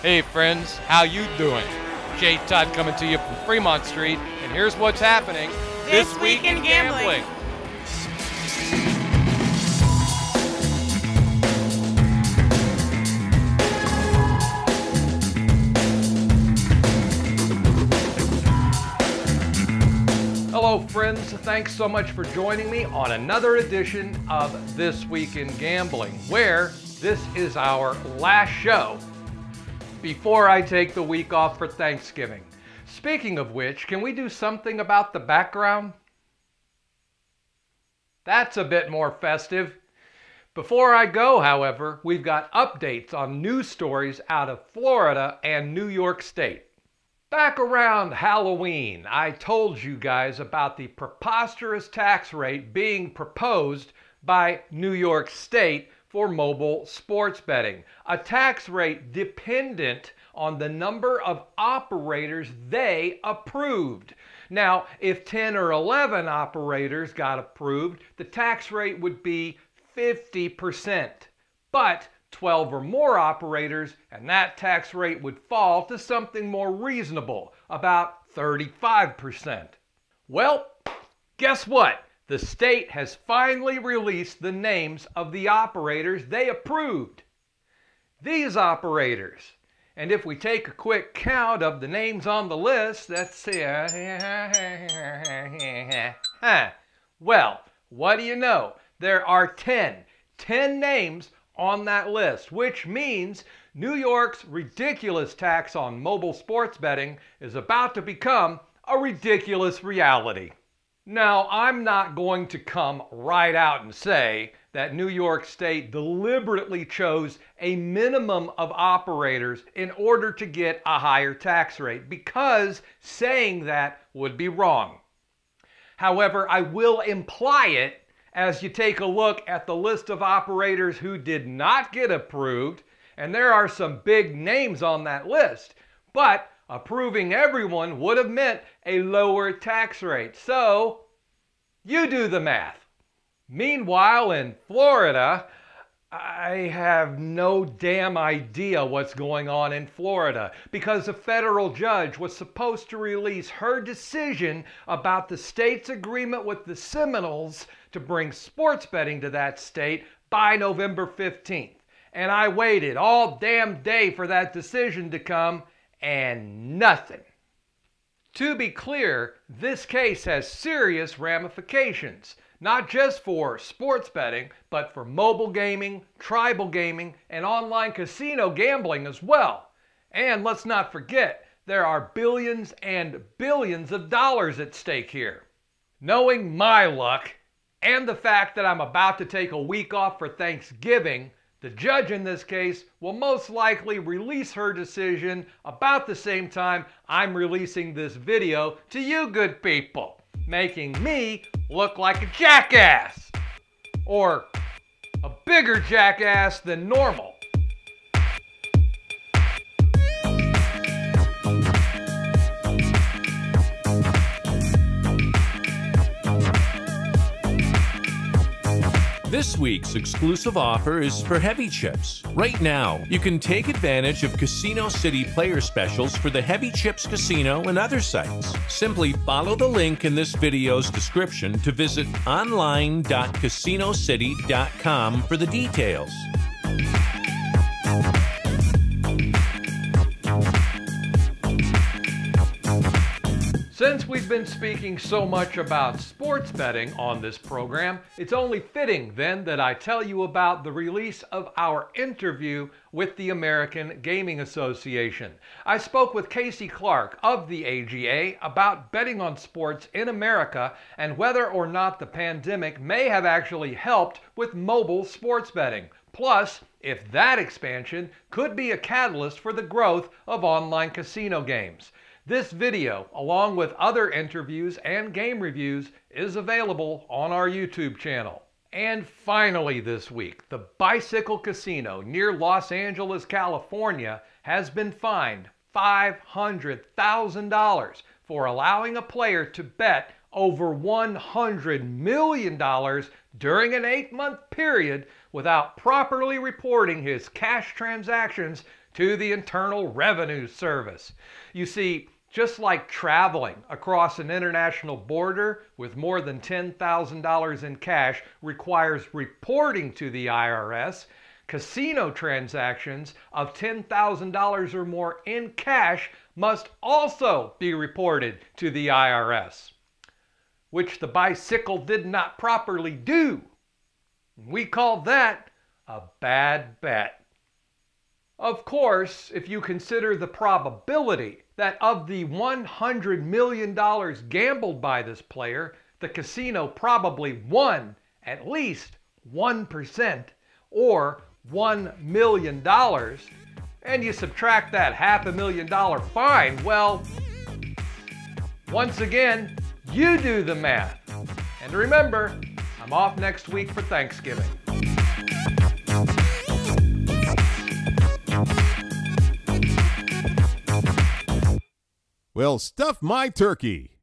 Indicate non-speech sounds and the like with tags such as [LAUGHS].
Hey friends, how you doing? Jay Todd coming to you from Fremont Street, and here's what's happening This Week in Gambling. Hello, friends. Thanks so much for joining me on another edition of This Week in Gambling, where this is our last show before I take the week off for Thanksgiving. Speaking of which, can we do something about the background? That's a bit more festive. Before I go, however, we've got updates on news stories out of Florida and New York State. Back around Halloween, I told you guys about the preposterous tax rate being proposed by New York State for mobile sports betting. A tax rate dependent on the number of operators they approved. Now, if 10 or 11 operators got approved, the tax rate would be 50%. But 12 or more operators, and that tax rate would fall to something more reasonable, about 35%. Well, guess what? The state has finally released the names of the operators they approved. These operators. And if we take a quick count of the names on the list, let's see. [LAUGHS] Well, what do you know? There are 10. 10 names on that list, which means New York's ridiculous tax on mobile sports betting is about to become a ridiculous reality. Now, I'm not going to come right out and say that New York State deliberately chose a minimum of operators in order to get a higher tax rate because saying that would be wrong. However, I will imply it as you take a look at the list of operators who did not get approved, and there are some big names on that list, but approving everyone would have meant a lower tax rate. So, you do the math. Meanwhile, in Florida, I have no damn idea what's going on in Florida because a federal judge was supposed to release her decision about the state's agreement with the Seminoles to bring sports betting to that state by November 15th. And I waited all damn day for that decision to come and nothing. To be clear, this case has serious ramifications not just for sports betting, but for mobile gaming, tribal gaming, and online casino gambling as well. And let's not forget, there are billions and billions of dollars at stake here. Knowing my luck, and the fact that I'm about to take a week off for Thanksgiving, the judge in this case will most likely release her decision about the same time I'm releasing this video to you good people making me look like a jackass. Or a bigger jackass than normal. This week's exclusive offer is for Heavy Chips. Right now, you can take advantage of Casino City player specials for the Heavy Chips Casino and other sites. Simply follow the link in this video's description to visit online.casinocity.com for the details. Since we've been speaking so much about sports betting on this program, it's only fitting then that I tell you about the release of our interview with the American Gaming Association. I spoke with Casey Clark of the AGA about betting on sports in America and whether or not the pandemic may have actually helped with mobile sports betting. Plus, if that expansion could be a catalyst for the growth of online casino games. This video, along with other interviews and game reviews, is available on our YouTube channel. And finally this week, the Bicycle Casino near Los Angeles, California has been fined $500,000 for allowing a player to bet over $100 million during an eight month period without properly reporting his cash transactions to the Internal Revenue Service. You see, just like traveling across an international border with more than $10,000 in cash requires reporting to the IRS, casino transactions of $10,000 or more in cash must also be reported to the IRS, which the bicycle did not properly do. We call that a bad bet. Of course, if you consider the probability that of the $100 million gambled by this player, the casino probably won at least 1% or $1 million, and you subtract that half a million dollar fine, well, once again, you do the math. And remember, I'm off next week for Thanksgiving. Well, stuff my turkey.